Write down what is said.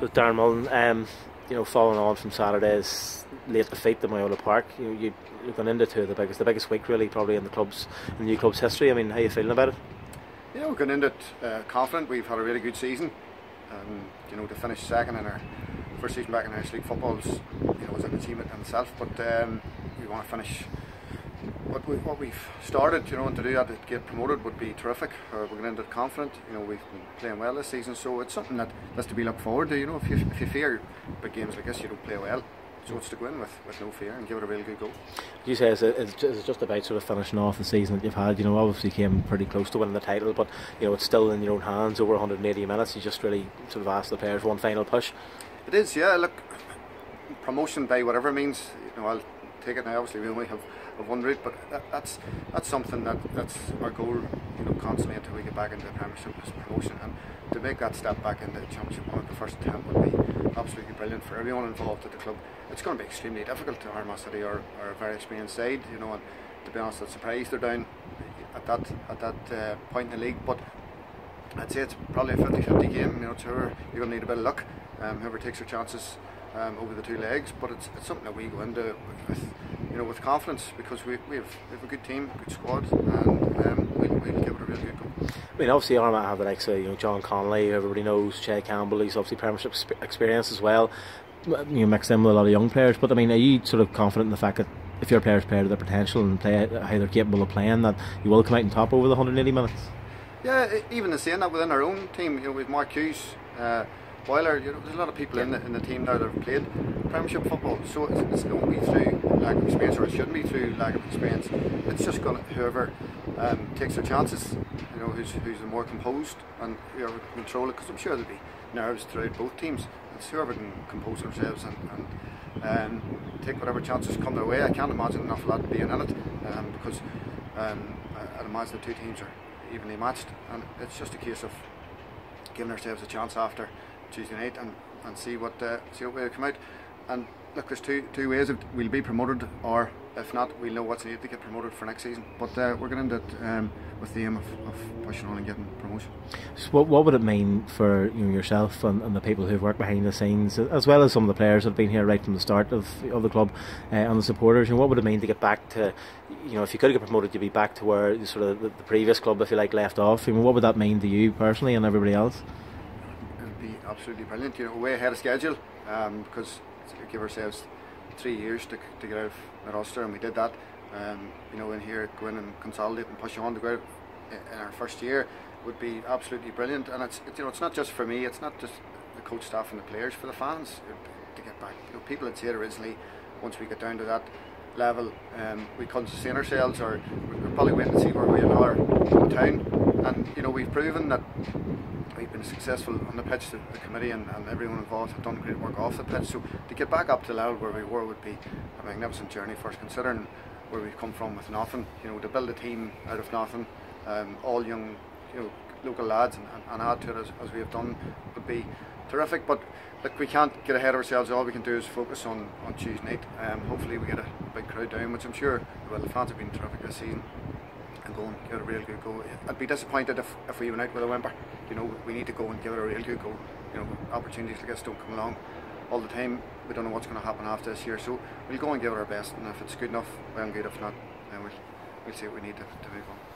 So Darren Mullen, um, you know, following on from Saturday's late defeat to Moyola Park, you, you you've gone into two of the biggest, the biggest week really probably in the club's, in the new club's history. I mean, how are you feeling about it? Yeah, we're going into it uh, confident. We've had a really good season. Um, you know, to finish second in our first season back in Irish League football was, you know, was an achievement in itself. But um, we want to finish what, we, what we've started, you know, and to do that to get promoted would be terrific. Uh, we're going into it confident. You know, we've been playing well this season, so it's something that that's to be looked forward to. You know, if you, if you fear big games like this, you don't play well. So it's to go in with, with no fear and give it a really good go. You say it's, it's just about sort of finishing off the season that you've had. You know, obviously came pretty close to winning the title, but you know it's still in your own hands. Over 180 minutes, you just really sort of ask the players one final push. It is, yeah. Look, promotion by whatever means, you know, I'll take it now. Obviously, we only have, have one route, but that, that's that's something that that's our goal. You know, constantly until we get back into the Premiership is promotion, and to make that step back into the Championship of the first attempt would be absolutely brilliant for everyone involved at the club. It's going to be extremely difficult to Armagh City are a very experienced side, you know, and to be honest, I'm surprised they're down at that at that uh, point in the league, but. I'd say it's probably a 50-50 game. You know, so you're going to need a bit of luck. Um, whoever takes their chances um, over the two legs, but it's, it's something that we go into with, you know, with confidence because we, we, have, we have a good team, a good squad, and um, we'll, we'll give it a real good go. I mean, obviously Armagh have the likes of you know John Connolly, everybody knows Che Campbell. He's obviously Premiership experience as well. You mix them with a lot of young players, but I mean, are you sort of confident in the fact that if your players play to their potential and play how they're capable of playing, that you will come out on top over the 180 minutes? Yeah, even in saying that within our own team, you know, with Mark Hughes. Uh, Boiler, you know, there's a lot of people in the, in the team now that have played Premiership football, so it's, it's going to be through lack of experience, or it shouldn't be through lack of experience. It's just going to, whoever um, takes their chances, you know, who's, who's the more composed and whoever can control it, because I'm sure there'll be nerves throughout both teams. It's whoever can compose themselves and, and um, take whatever chances come their way. I can't imagine an awful lot being in it, um, because um, I'd imagine the two teams are evenly matched, and it's just a case of giving ourselves a chance after Tuesday night and, and see what uh, see what way come out. And look, there's two two ways of we'll be promoted, or if not, we'll know what's needed to get promoted for next season. But uh, we're going into it um, with the aim of, of, pushing on and getting promotion. So what what would it mean for you know, yourself and, and, the people who've worked behind the scenes, as well as some of the players that have been here right from the start of, of the club uh, and the supporters? And what would it mean to get back to, you know, if you could get promoted, you'd be back to where sort of the, the previous club, if you like, left off? I mean, what would that mean to you personally and everybody else? Absolutely brilliant. You know, way ahead of schedule um, because we give ourselves three years to, to get out of the roster, and we did that. Um, you know, in here, go in and consolidate and push on to go out in our first year would be absolutely brilliant. And it's, it, you know, it's not just for me. It's not just the coach staff and the players. For the fans to get back. You know, people had said originally, once we get down to that level, um, we couldn't sustain ourselves, or we're probably waiting to see where we are in town. And you know, we've proven that we've been successful on the pitch. The, the committee and, and, everyone involved have done great work off the pitch. So to get back up to the level where we were would be a magnificent journey for us, considering where we've come from with nothing. You know, to build a team out of nothing, um, all young, you know, local lads, and, and add to it as, as, we have done would be terrific. But look, we can't get ahead of ourselves. All we can do is focus on on Tuesday night. Um, hopefully, we get a big crowd down, which I'm sure well the fans have been terrific this season and go and give it a real good go. I'd be disappointed if, if we went out with a whimper. You know, we need to go and give it a real good go. You know, opportunities like this don't come along all the time. We don't know what's going to happen after this year, so we'll go and give it our best. And if it's good enough, well and good. If not, then we'll, we'll see what we need to, to move on.